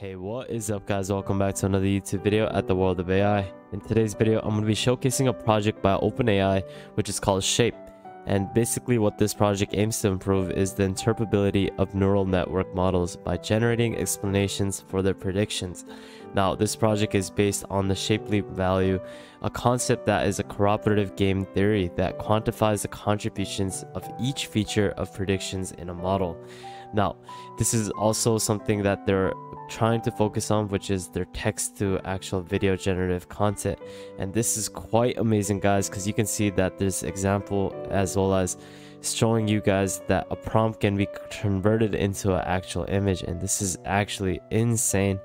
Hey, what is up guys? Welcome back to another YouTube video at the World of AI. In today's video, I'm going to be showcasing a project by OpenAI, which is called Shape. And basically what this project aims to improve is the interpretability of neural network models by generating explanations for their predictions. Now, this project is based on the Shapley value, a concept that is a cooperative game theory that quantifies the contributions of each feature of predictions in a model. Now, this is also something that they're trying to focus on, which is their text to actual video generative content. And this is quite amazing, guys, because you can see that this example as well as showing you guys that a prompt can be converted into an actual image and this is actually insane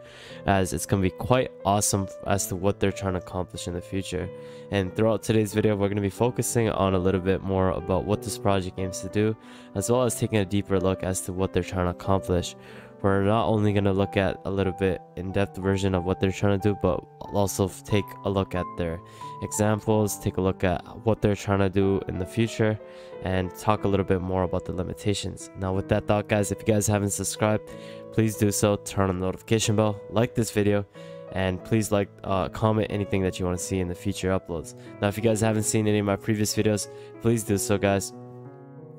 as it's going to be quite awesome as to what they're trying to accomplish in the future. And throughout today's video we're going to be focusing on a little bit more about what this project aims to do as well as taking a deeper look as to what they're trying to accomplish we're not only going to look at a little bit in-depth version of what they're trying to do but also take a look at their examples take a look at what they're trying to do in the future and talk a little bit more about the limitations. Now with that thought guys if you guys haven't subscribed please do so. Turn on the notification bell like this video and please like uh, comment anything that you want to see in the future uploads. Now if you guys haven't seen any of my previous videos please do so guys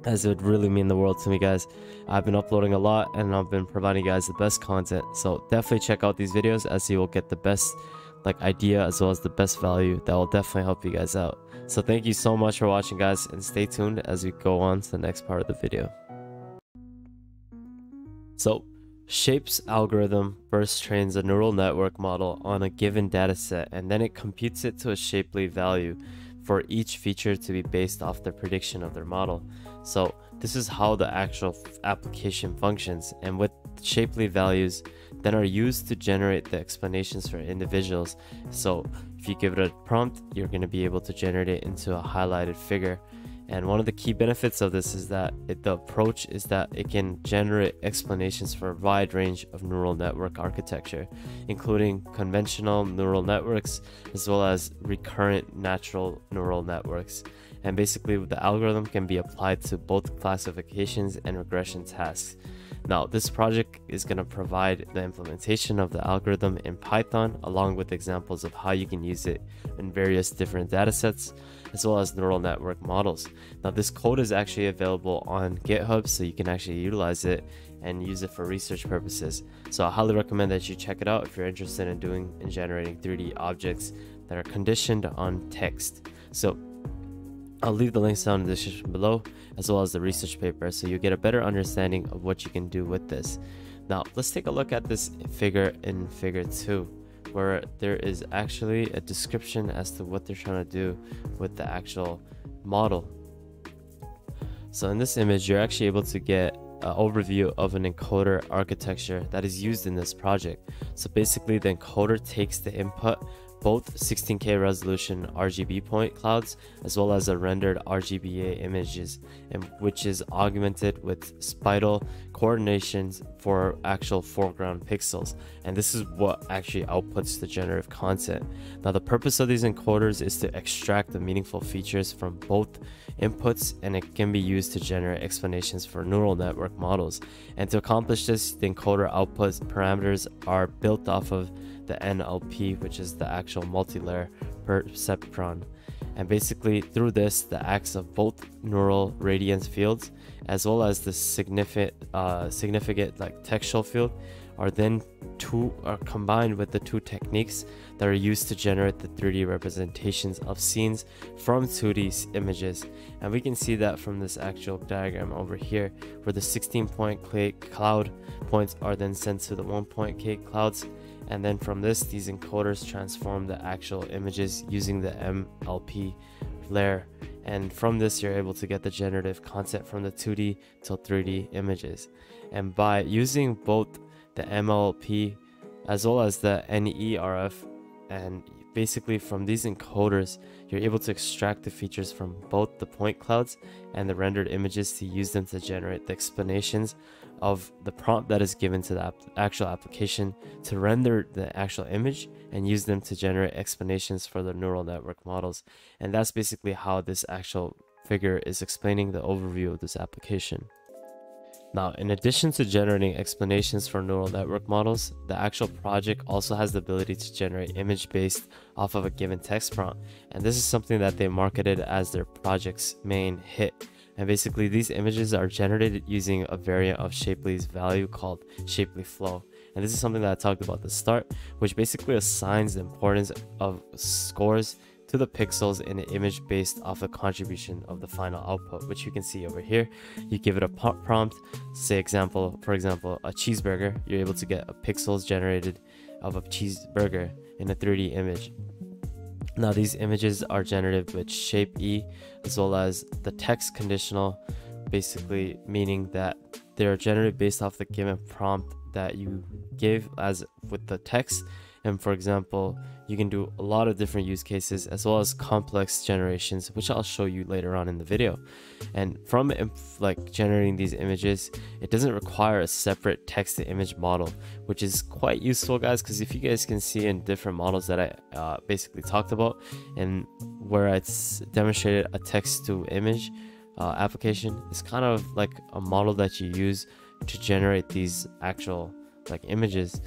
as it would really mean the world to me guys. I've been uploading a lot and i've been providing you guys the best content. So definitely check out these videos as you will get the best like idea as well as the best value. That will definitely help you guys out. So thank you so much for watching guys and stay tuned as we go on to the next part of the video. So Shape's algorithm first trains a neural network model on a given dataset and then it computes it to a shapely value for each feature to be based off the prediction of their model. So this is how the actual application functions and with Shapley values then are used to generate the explanations for individuals. So if you give it a prompt, you're going to be able to generate it into a highlighted figure. And one of the key benefits of this is that it, the approach is that it can generate explanations for a wide range of neural network architecture, including conventional neural networks as well as recurrent natural neural networks. And basically, the algorithm can be applied to both classifications and regression tasks. Now, this project is going to provide the implementation of the algorithm in Python along with examples of how you can use it in various different datasets as well as neural network models. Now, this code is actually available on GitHub so you can actually utilize it and use it for research purposes. So, I highly recommend that you check it out if you're interested in doing and generating 3D objects that are conditioned on text. So, I'll leave the links down in the description below, as well as the research paper, so you get a better understanding of what you can do with this. Now, let's take a look at this figure in figure 2, where there is actually a description as to what they're trying to do with the actual model. So in this image, you're actually able to get an overview of an encoder architecture that is used in this project. So basically, the encoder takes the input both 16K resolution RGB point clouds as well as a rendered RGBA images, and which is augmented with spiral coordinations for actual foreground pixels. And this is what actually outputs the generative content. Now, the purpose of these encoders is to extract the meaningful features from both inputs, and it can be used to generate explanations for neural network models. And to accomplish this, the encoder output parameters are built off of the MLP, which is the actual multi-layer perceptron. And basically through this, the acts of both neural radiance fields as well as the significant uh, significant like textual field are then two are combined with the two techniques that are used to generate the 3D representations of scenes from 2D images. And we can see that from this actual diagram over here, where the 16 point cloud points are then sent to the 1 point K clouds and then from this these encoders transform the actual images using the MLP layer. And from this you're able to get the generative concept from the 2D to 3D images. And by using both the MLP as well as the NERF and basically from these encoders you're able to extract the features from both the point clouds and the rendered images to use them to generate the explanations of the prompt that is given to the actual application to render the actual image and use them to generate explanations for the neural network models. And that's basically how this actual figure is explaining the overview of this application. Now, in addition to generating explanations for neural network models, the actual project also has the ability to generate image based off of a given text prompt. And this is something that they marketed as their project's main hit. And basically, these images are generated using a variant of Shapley's value called Shapley Flow. And this is something that I talked about at the start, which basically assigns the importance of scores to the pixels in an image based off the contribution of the final output, which you can see over here. You give it a prompt, say example, for example, a cheeseburger, you're able to get a pixels generated of a cheeseburger in a 3D image. Now these images are generated with shape E as well as the text conditional, basically meaning that they're generated based off the given prompt that you give as with the text and for example, you can do a lot of different use cases as well as complex generations, which I'll show you later on in the video. And from like generating these images, it doesn't require a separate text to image model, which is quite useful guys, because if you guys can see in different models that I uh, basically talked about and where it's demonstrated a text to image uh, application, it's kind of like a model that you use to generate these actual like images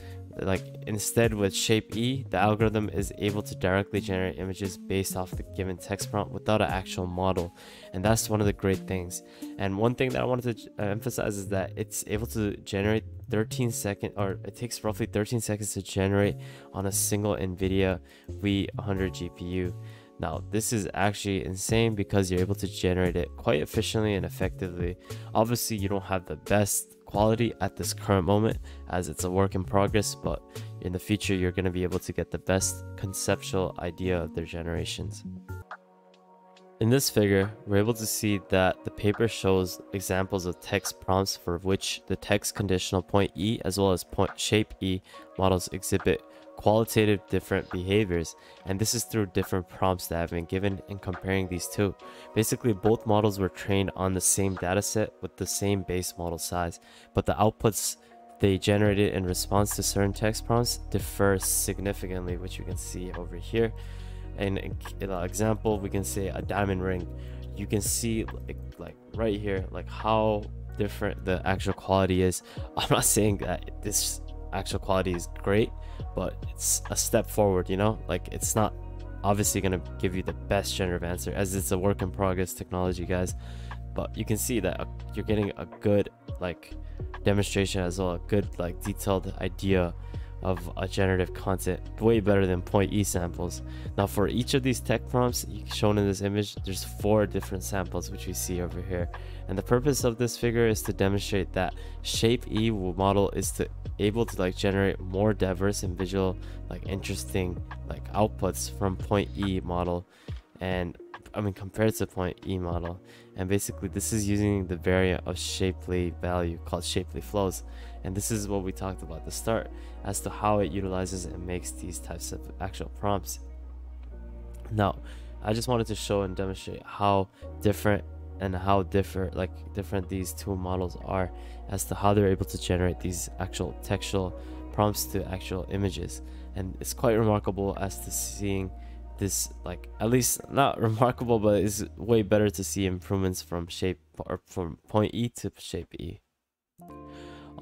like instead with shape E, the algorithm is able to directly generate images based off the given text prompt without an actual model. And that's one of the great things. And one thing that I wanted to uh, emphasize is that it's able to generate 13 second or it takes roughly 13 seconds to generate on a single NVIDIA V100 GPU. Now, this is actually insane because you're able to generate it quite efficiently and effectively. Obviously, you don't have the best quality at this current moment as it's a work in progress, but in the future, you're going to be able to get the best conceptual idea of their generations. In this figure, we're able to see that the paper shows examples of text prompts for which the text conditional point E as well as point shape E models exhibit qualitative different behaviors and this is through different prompts that have been given in comparing these two. Basically both models were trained on the same dataset with the same base model size but the outputs they generated in response to certain text prompts differ significantly which you can see over here. In an example we can say a diamond ring you can see like, like right here like how different the actual quality is. I'm not saying that this actual quality is great but it's a step forward, you know? Like it's not obviously going to give you the best generative answer as it's a work in progress technology, guys. But you can see that uh, you're getting a good like demonstration as well, a good like detailed idea of a generative content way better than point e samples. Now for each of these tech prompts shown in this image there's four different samples which we see over here. And the purpose of this figure is to demonstrate that shape e model is to able to like generate more diverse and visual like interesting like outputs from point e model and I mean compared to point E model and basically this is using the variant of Shapley value called Shapley flows. And this is what we talked about at the start as to how it utilizes and makes these types of actual prompts. Now I just wanted to show and demonstrate how different and how different like different these two models are as to how they're able to generate these actual textual prompts to actual images. And it's quite remarkable as to seeing this like at least not remarkable but it's way better to see improvements from shape or from point E to shape E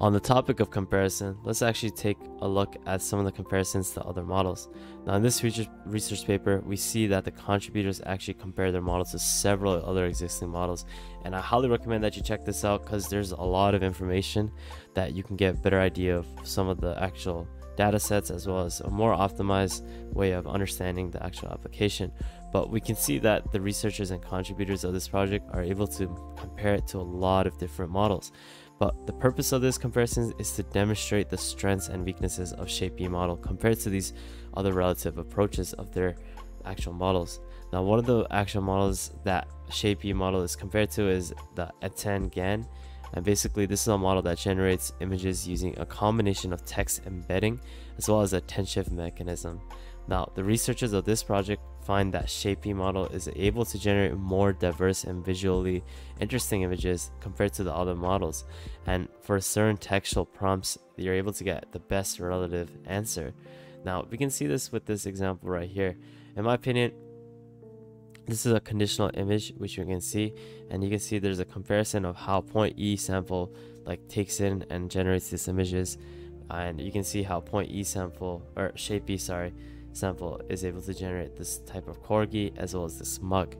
on the topic of comparison, let's actually take a look at some of the comparisons to other models. Now in this research paper, we see that the contributors actually compare their models to several other existing models. And I highly recommend that you check this out because there's a lot of information that you can get a better idea of some of the actual data sets as well as a more optimized way of understanding the actual application. But we can see that the researchers and contributors of this project are able to compare it to a lot of different models. But the purpose of this comparison is to demonstrate the strengths and weaknesses of Shap-E model compared to these other relative approaches of their actual models. Now, one of the actual models that Shap-E model is compared to is the AttnGAN. And basically, this is a model that generates images using a combination of text embedding as well as a shift mechanism. Now, the researchers of this project find that Shap-E model is able to generate more diverse and visually interesting images compared to the other models. And for certain textual prompts, you're able to get the best relative answer. Now, we can see this with this example right here. In my opinion, this is a conditional image, which you can see, and you can see there's a comparison of how point E sample like takes in and generates these images and you can see how point E sample or shape E sorry sample is able to generate this type of corgi as well as this mug.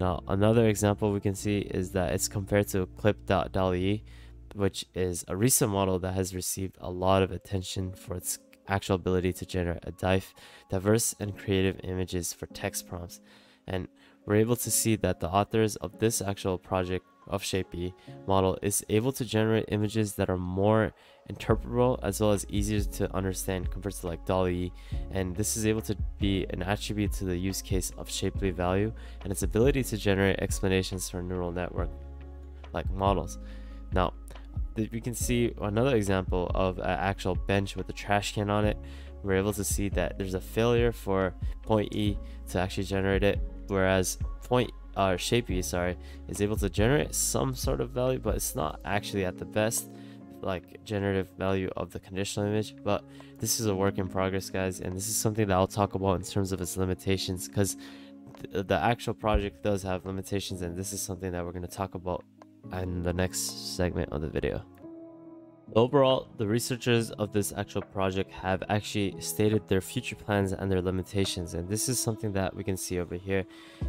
Now another example we can see is that it's compared to clip.dall-e which is a recent model that has received a lot of attention for its actual ability to generate a diverse and creative images for text prompts and we're able to see that the authors of this actual project of Shap-E model is able to generate images that are more interpretable as well as easier to understand compared to like DALL-E and this is able to be an attribute to the use case of Shapely value and its ability to generate explanations for neural network like models. Now we can see another example of an actual bench with a trash can on it. We're able to see that there's a failure for point E to actually generate it whereas point uh, Shap-E, sorry, is able to generate some sort of value, but it's not actually at the best like generative value of the conditional image. But this is a work in progress guys and this is something that i'll talk about in terms of its limitations because th the actual project does have limitations and this is something that we're going to talk about in the next segment of the video Overall, the researchers of this actual project have actually stated their future plans and their limitations and this is something that we can see over here.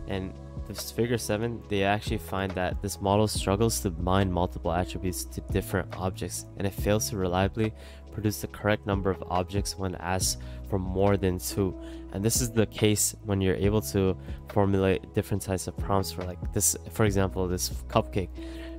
And this figure 7 they actually find that this model struggles to bind multiple attributes to different objects and it fails to reliably produce the correct number of objects when asked for more than two. And this is the case when you're able to formulate different types of prompts for like this for example this cupcake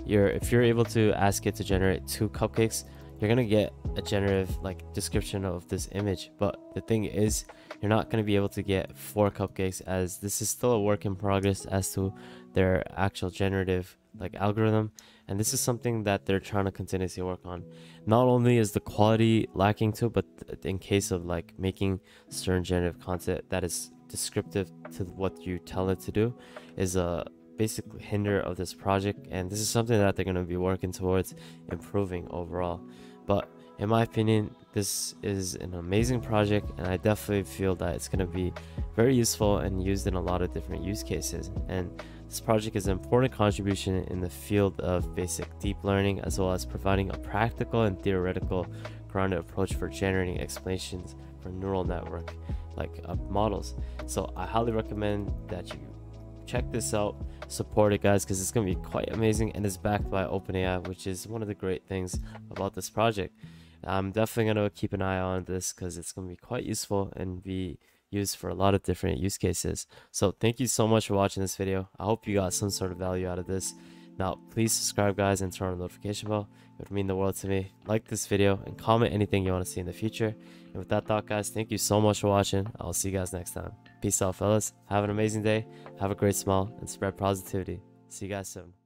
you're if you're able to ask it to generate two cupcakes you're gonna get a generative like description of this image. But the thing is you're not gonna be able to get four cupcakes as this is still a work in progress as to their actual generative like algorithm. And this is something that they're trying to continuously work on. Not only is the quality lacking too but in case of like making certain generative content that is descriptive to what you tell it to do is a basically hinder of this project and this is something that they're going to be working towards improving overall. But in my opinion this is an amazing project and i definitely feel that it's going to be very useful and used in a lot of different use cases. And this project is an important contribution in the field of basic deep learning as well as providing a practical and theoretical grounded approach for generating explanations for neural network like uh, models. So i highly recommend that you check this out. Support it guys because it's going to be quite amazing and it's backed by openai which is one of the great things about this project. I'm definitely going to keep an eye on this because it's going to be quite useful and be used for a lot of different use cases. So thank you so much for watching this video. I hope you got some sort of value out of this. Now please subscribe guys and turn on the notification bell. It would mean the world to me. Like this video and comment anything you want to see in the future. And with that thought guys thank you so much for watching. I'll see you guys next time Peace out, fellas. Have an amazing day. Have a great smile and spread positivity. See you guys soon.